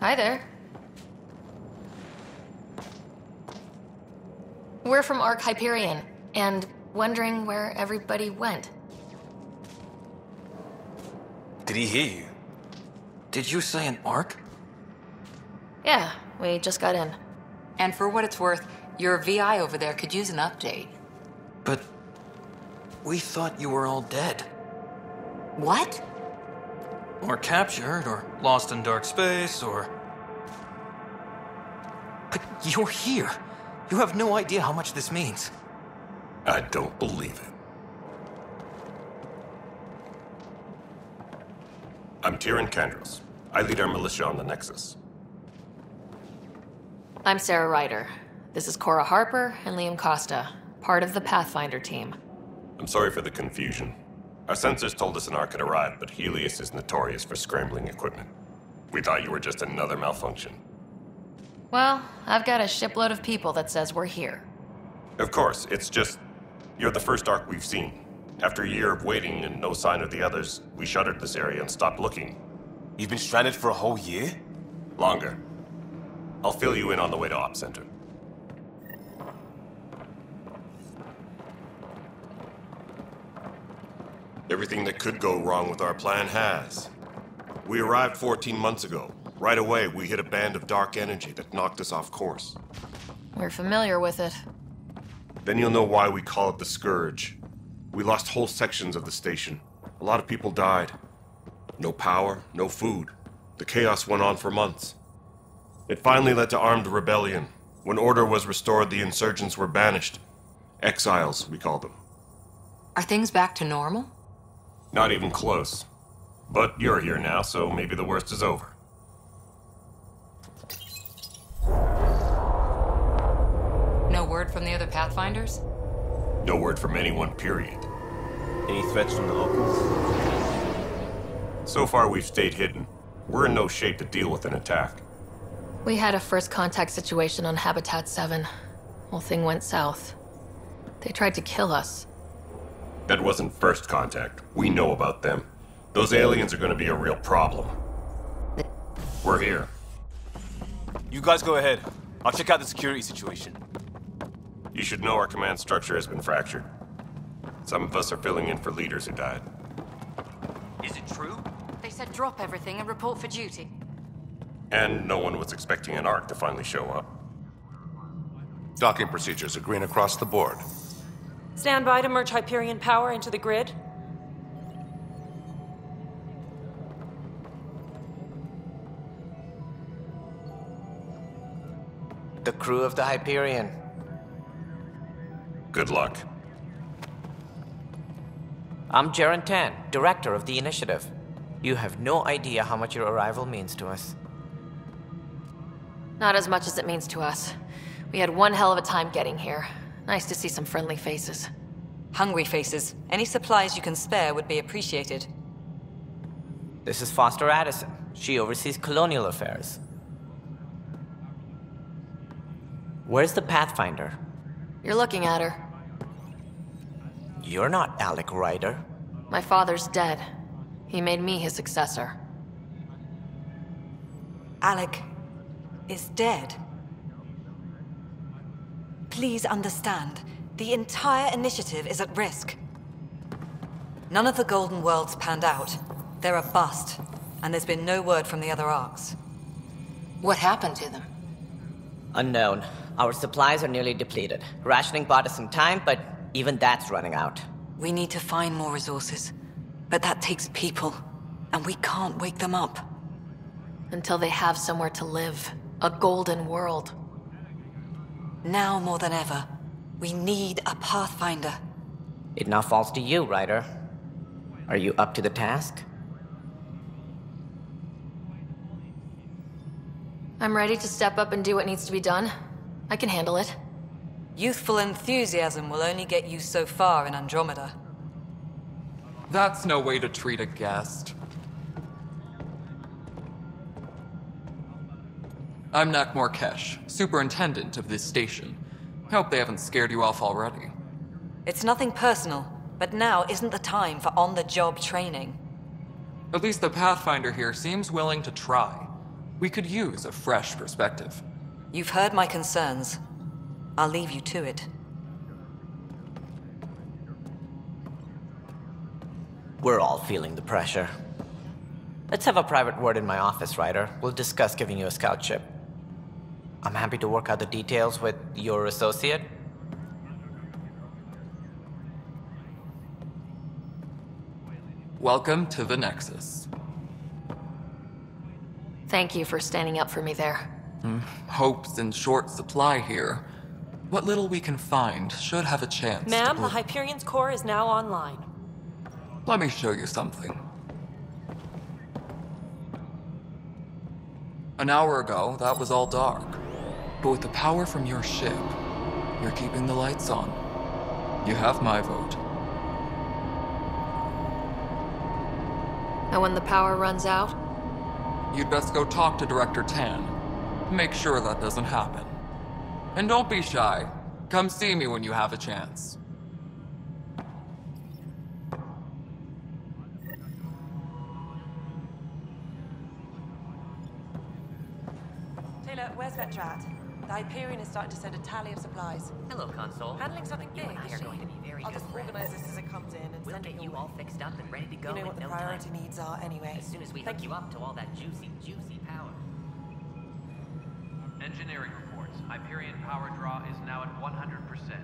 Hi there. We're from Ark Hyperion, and wondering where everybody went. Did he hear you? Did you say an ark? Yeah, we just got in. And for what it's worth, your VI over there could use an update. But we thought you were all dead. What? Or captured, or lost in dark space, or. But you're here. You have no idea how much this means. I don't believe it. I'm Tiran Kandros. I lead our militia on the Nexus. I'm Sarah Ryder. This is Cora Harper and Liam Kosta, part of the Pathfinder team. I'm sorry for the confusion. Our sensors told us an Ark had arrived, but Heleus is notorious for scrambling equipment. We thought you were just another malfunction. Well, I've got a shipload of people that says we're here. Of course, it's just. You're the first Ark we've seen. After a year of waiting and no sign of the others, we shuttered this area and stopped looking. You've been stranded for a whole year? Longer. I'll fill you in on the way to Op Center. Everything that could go wrong with our plan has. We arrived 14 months ago. Right away, we hit a band of dark energy that knocked us off course. We're familiar with it. Then you'll know why we call it the Scourge. We lost whole sections of the station. A lot of people died. No power, no food. The chaos went on for months. It finally led to armed rebellion. When order was restored, the insurgents were banished. Exiles, we call them. Are things back to normal? Not even close. But you're here now, so maybe the worst is over. No word from the other Pathfinders? No word from anyone, period. Any threats from the locals? So far, we've stayed hidden. We're in no shape to deal with an attack. We had a first contact situation on Habitat 7. Whole thing went south. They tried to kill us. That wasn't first contact. We know about them. Those aliens are gonna be a real problem. We're here. You guys go ahead. I'll check out the security situation. You should know our command structure has been fractured. Some of us are filling in for leaders who died. Is it true? They said drop everything and report for duty. And no one was expecting an Ark to finally show up. Docking procedures are green across the board. Stand by to merge Hyperion power into the grid. The crew of the Hyperion. Good luck. I'm Jarun Tann, director of the initiative. You have no idea how much your arrival means to us. Not as much as it means to us. We had one hell of a time getting here. Nice to see some friendly faces. Hungry faces. Any supplies you can spare would be appreciated. This is Foster Addison. She oversees colonial affairs. Where's the Pathfinder? You're looking at her. You're not Alec Ryder. My father's dead. He made me his successor. Alec is dead. Please understand, the entire initiative is at risk. None of the Golden Worlds panned out. They're a bust, and there's been no word from the other Arks. What happened to them? Unknown. Our supplies are nearly depleted. Rationing bought us some time, but even that's running out. We need to find more resources. But that takes people, and we can't wake them up. Until they have somewhere to live. A golden world. Now more than ever, we need a Pathfinder. It now falls to you, Ryder. Are you up to the task? I'm ready to step up and do what needs to be done. I can handle it. Youthful enthusiasm will only get you so far in Andromeda. That's no way to treat a guest. I'm Nakmor Kesh, superintendent of this station. Hope they haven't scared you off already. It's nothing personal, but now isn't the time for on-the-job training. At least the Pathfinder here seems willing to try. We could use a fresh perspective. You've heard my concerns. I'll leave you to it. We're all feeling the pressure. Let's have a private word in my office, Ryder. We'll discuss giving you a scout ship. I'm happy to work out the details with your associate. Welcome to the Nexus. Thank you for standing up for me there. Hmm. Hope's in short supply here. What little we can find should have a chance. Ma'am, the Hyperion's core is now online. Let me show you something. An hour ago, that was all dark. But with the power from your ship, you're keeping the lights on. You have my vote. And when the power runs out, You'd best go talk to Director Tann. Make sure that doesn't happen. And don't be shy. Come see me when you have a chance. Taylor, where's Vetrat? The Hyperion is starting to send a tally of supplies. Hello, Console. Handling something You big, and I is are she? going to be very I'll good just friends. organize this as it comes in and We'll send get it you all fixed up and ready to go You know in what the no priority time. needs are anyway. As soon as we Thank hook you up to all that juicy, juicy power. Engineering reports. Hyperion power draw is now at 100%.